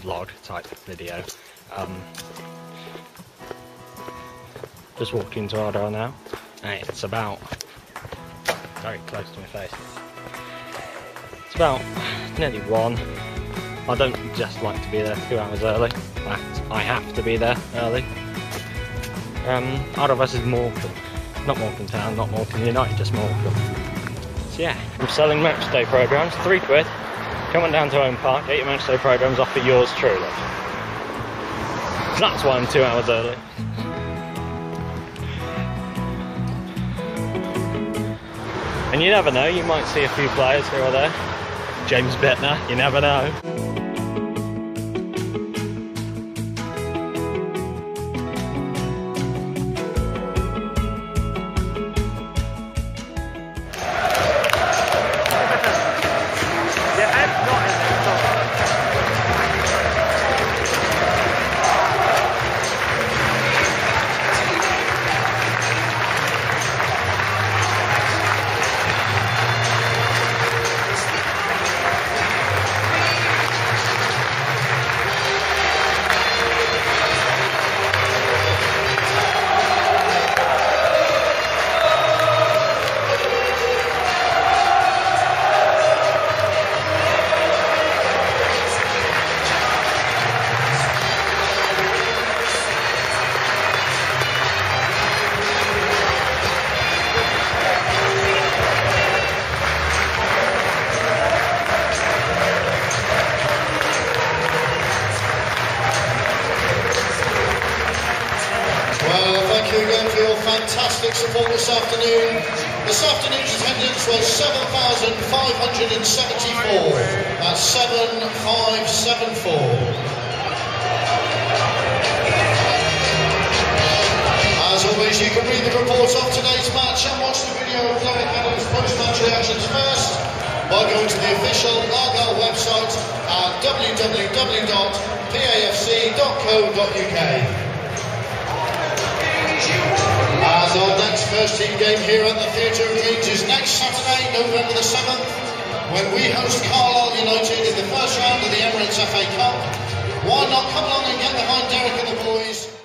vlog type video. Um, just walked into Argyle now, and it's about very close to my face. It's about nearly one. I don't just like to be there two hours early. I have to be there early. Um, Argyle versus Morecambe. Not Morecambe Town, not Morecambe United, just Morecambe. So yeah, I'm selling match day programmes, three quid. Come on down to Home Park, get your match day programmes off for yours truly. That's why I'm two hours early. And you never know, you might see a few players here or there. James Bittner, you never know. You again for your fantastic support this afternoon. This afternoon's attendance was 7,574. That's 7,574. As always, you can read the report of today's match and watch the video of Derek Adams' post-match reactions first by going to the official Argyle website at www.pafc.co.uk. first team game here at the Theatre of Dreams is next Saturday, November the 7th, when we host Carlisle United in the first round of the Emirates FA Cup. Why not come along and get behind Derek and the boys?